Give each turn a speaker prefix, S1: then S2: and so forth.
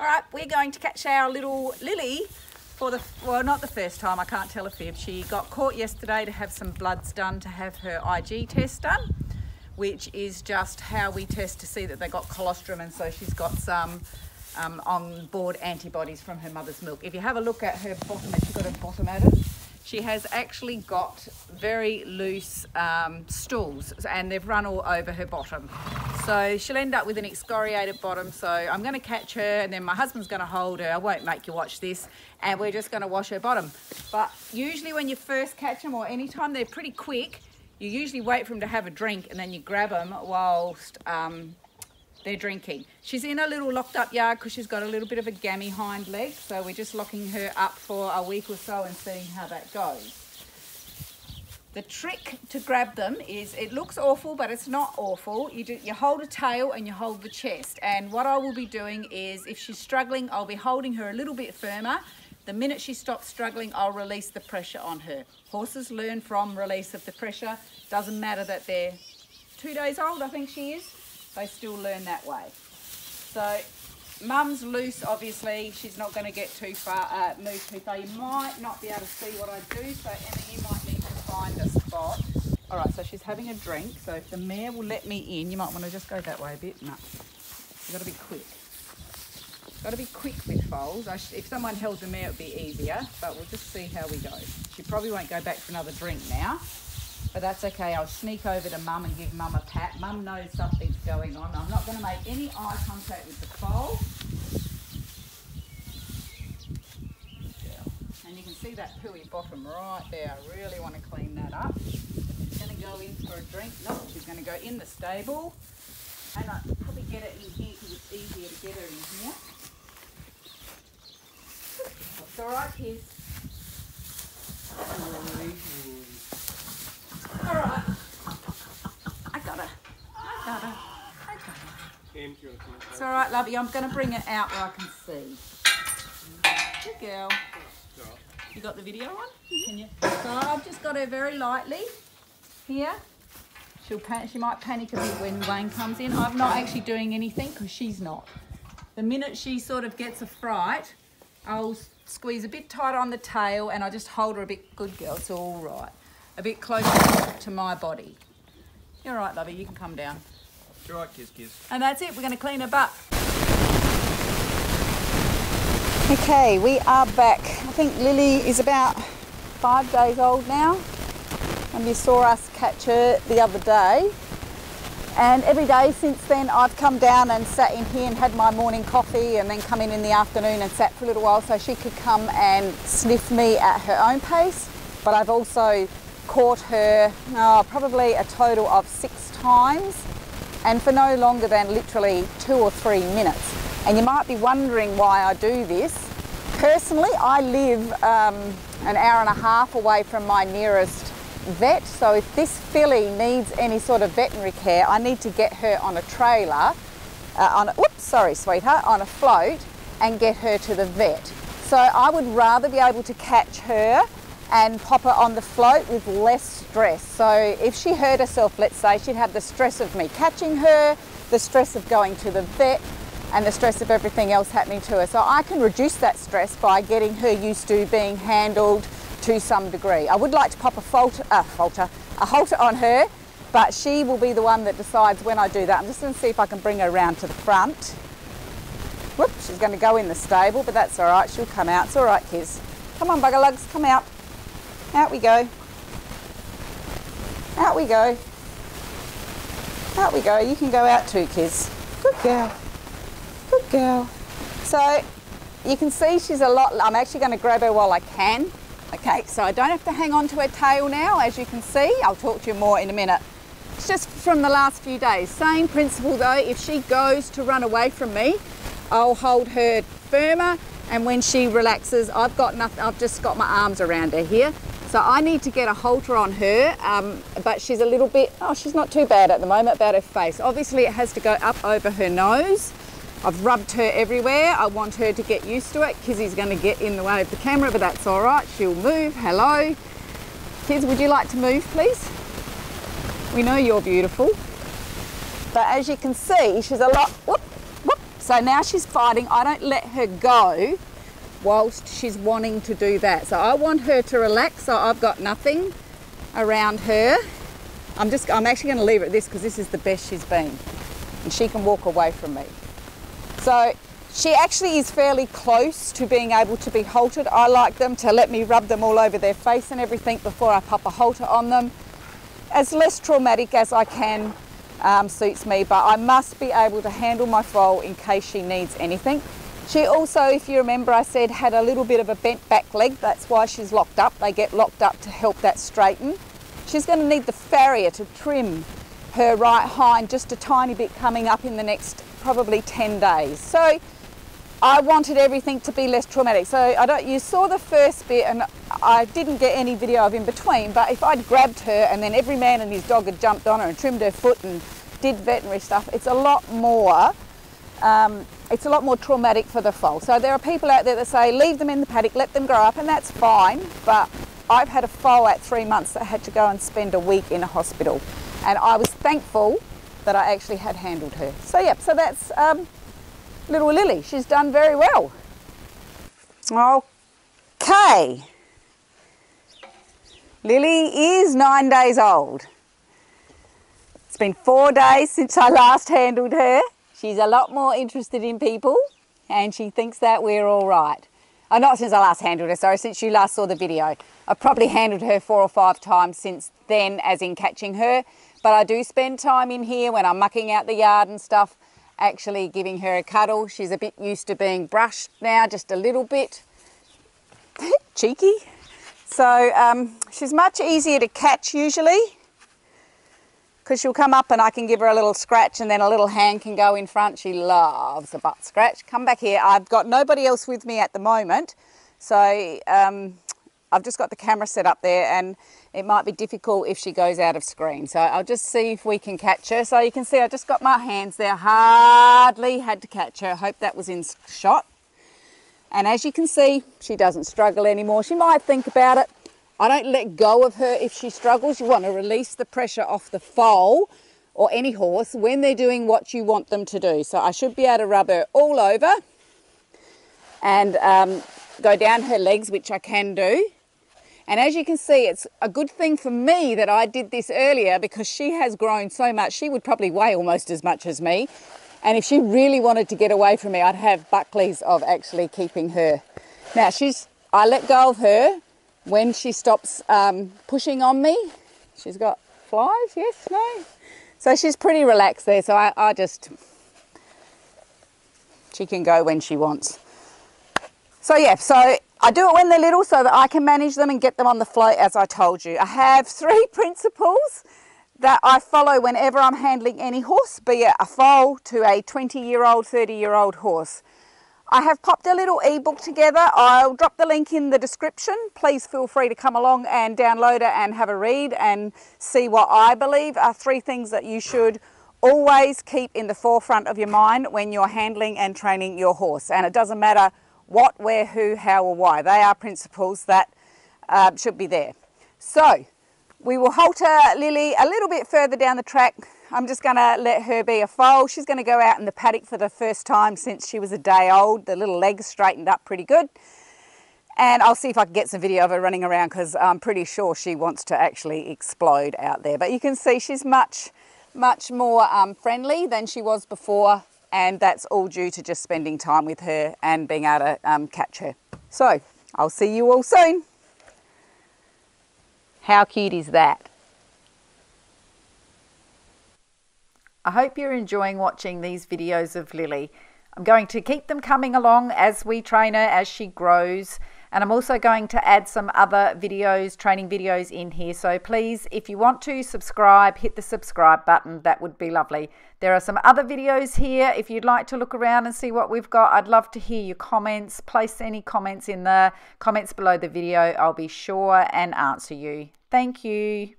S1: All right, we're going to catch our little Lily for the, well, not the first time, I can't tell a fib. She got caught yesterday to have some bloods done to have her IG test done, which is just how we test to see that they got colostrum, and so she's got some um, on board antibodies from her mother's milk. If you have a look at her bottom, if you've got her bottom at it, she has actually got very loose um, stools and they've run all over her bottom. So she'll end up with an excoriated bottom. So I'm going to catch her and then my husband's going to hold her. I won't make you watch this. And we're just going to wash her bottom. But usually when you first catch them or anytime they're pretty quick, you usually wait for them to have a drink and then you grab them whilst um, they're drinking. She's in a little locked up yard because she's got a little bit of a gammy hind leg. So we're just locking her up for a week or so and seeing how that goes. The trick to grab them is, it looks awful, but it's not awful. You, do, you hold a tail and you hold the chest. And what I will be doing is, if she's struggling, I'll be holding her a little bit firmer. The minute she stops struggling, I'll release the pressure on her. Horses learn from release of the pressure. Doesn't matter that they're two days old, I think she is they still learn that way. So mum's loose, obviously. She's not going to get too far, uh, move too far. You might not be able to see what I do, so Emma, you might need to find a spot. All right, so she's having a drink. So if the mare will let me in, you might want to just go that way a bit. No, you've got to be quick. Got to be quick with foals. if someone held the mare, it would be easier, but we'll just see how we go. She probably won't go back for another drink now. But that's okay. I'll sneak over to mum and give mum a pat. Mum knows something's going on. I'm not going to make any eye contact with the foal. And you can see that pooey bottom right there. I really want to clean that up. She's going to go in for a drink. No, she's going to go in the stable. And I'll probably get it in here because it's easier to get her in here. It's all right, kids. All right. I got her. I got her. I got her. It's all right, lovey. I'm going to bring it out where I can see. Good girl. You got the video on? Can you? So I've just got her very lightly here. She'll pan she might panic a bit when Wayne comes in. I'm not actually doing anything because she's not. The minute she sort of gets a fright, I'll squeeze a bit tighter on the tail and I just hold her a bit. Good girl, it's all right a bit closer to my body. You're right, lovey, you can come down.
S2: You're right, kiss, kiss.
S1: And that's it, we're going to clean her butt. Okay, we are back. I think Lily is about five days old now. And you saw us catch her the other day. And every day since then, I've come down and sat in here and had my morning coffee and then come in in the afternoon and sat for a little while so she could come and sniff me at her own pace. But I've also caught her oh, probably a total of six times and for no longer than literally two or three minutes. And you might be wondering why I do this. Personally, I live um, an hour and a half away from my nearest vet, so if this filly needs any sort of veterinary care, I need to get her on a trailer, uh, on a, whoops, sorry sweetheart, on a float and get her to the vet. So I would rather be able to catch her and pop her on the float with less stress. So if she hurt herself, let's say, she'd have the stress of me catching her, the stress of going to the vet, and the stress of everything else happening to her. So I can reduce that stress by getting her used to being handled to some degree. I would like to pop a falter, falter, a halter on her, but she will be the one that decides when I do that. I'm just going to see if I can bring her around to the front. Whoop, she's going to go in the stable, but that's all right. She'll come out. It's all right, kids. Come on, bugger lugs, come out. Out we go. Out we go. Out we go. You can go out too, kids. Good girl. Good girl. So you can see she's a lot, I'm actually going to grab her while I can. Okay, so I don't have to hang on to her tail now, as you can see. I'll talk to you more in a minute. It's just from the last few days. Same principle though, if she goes to run away from me, I'll hold her firmer and when she relaxes, I've got nothing, I've just got my arms around her here so I need to get a halter on her, um, but she's a little bit, oh, she's not too bad at the moment about her face. Obviously it has to go up over her nose. I've rubbed her everywhere. I want her to get used to it. Kizzy's going to get in the way of the camera, but that's all right. She'll move. Hello. Kids, would you like to move, please? We know you're beautiful. But as you can see, she's a lot, whoop, whoop, so now she's fighting. I don't let her go whilst she's wanting to do that. So I want her to relax. So I've got nothing around her. I'm just, I'm actually going to leave it at this because this is the best she's been. And she can walk away from me. So she actually is fairly close to being able to be haltered. I like them to let me rub them all over their face and everything before I pop a halter on them. As less traumatic as I can um, suits me, but I must be able to handle my foal in case she needs anything. She also, if you remember, I said had a little bit of a bent back leg. That's why she's locked up. They get locked up to help that straighten. She's going to need the farrier to trim her right hind just a tiny bit coming up in the next probably 10 days. So I wanted everything to be less traumatic. So I don't, you saw the first bit and I didn't get any video of in between, but if I'd grabbed her and then every man and his dog had jumped on her and trimmed her foot and did veterinary stuff, it's a lot more um, it's a lot more traumatic for the foal. So there are people out there that say leave them in the paddock, let them grow up, and that's fine. But I've had a foal at three months that had to go and spend a week in a hospital, and I was thankful that I actually had handled her. So yep, so that's um, little Lily. She's done very well. Okay. Lily is nine days old. It's been four days since I last handled her. She's a lot more interested in people and she thinks that we're all right. Oh, not since I last handled her, sorry, since you last saw the video. I've probably handled her four or five times since then, as in catching her. But I do spend time in here when I'm mucking out the yard and stuff, actually giving her a cuddle. She's a bit used to being brushed now, just a little bit. Cheeky. So um, she's much easier to catch usually because she'll come up and I can give her a little scratch and then a little hand can go in front. She loves a butt scratch. Come back here. I've got nobody else with me at the moment. So um, I've just got the camera set up there and it might be difficult if she goes out of screen. So I'll just see if we can catch her. So you can see I just got my hands there. Hardly had to catch her. Hope that was in shot. And as you can see, she doesn't struggle anymore. She might think about it, I don't let go of her if she struggles. You want to release the pressure off the foal or any horse when they're doing what you want them to do. So I should be able to rub her all over and um, go down her legs, which I can do. And as you can see, it's a good thing for me that I did this earlier because she has grown so much. She would probably weigh almost as much as me. And if she really wanted to get away from me, I'd have Buckleys of actually keeping her. Now she's, I let go of her when she stops um, pushing on me, she's got flies, yes, no? So she's pretty relaxed there, so I, I just, she can go when she wants. So yeah, so I do it when they're little so that I can manage them and get them on the float as I told you. I have three principles that I follow whenever I'm handling any horse, be it a foal to a 20 year old, 30 year old horse. I have popped a little ebook together. I'll drop the link in the description. Please feel free to come along and download it and have a read and see what I believe are three things that you should always keep in the forefront of your mind when you're handling and training your horse. And it doesn't matter what, where, who, how or why. They are principles that uh, should be there. So we will halter Lily a little bit further down the track I'm just going to let her be a foal. She's going to go out in the paddock for the first time since she was a day old. The little legs straightened up pretty good. And I'll see if I can get some video of her running around because I'm pretty sure she wants to actually explode out there. But you can see she's much, much more um, friendly than she was before. And that's all due to just spending time with her and being able to um, catch her. So I'll see you all soon. How cute is that? I hope you're enjoying watching these videos of Lily. I'm going to keep them coming along as we train her, as she grows. And I'm also going to add some other videos, training videos in here. So please, if you want to subscribe, hit the subscribe button. That would be lovely. There are some other videos here. If you'd like to look around and see what we've got, I'd love to hear your comments. Place any comments in the comments below the video. I'll be sure and answer you. Thank you.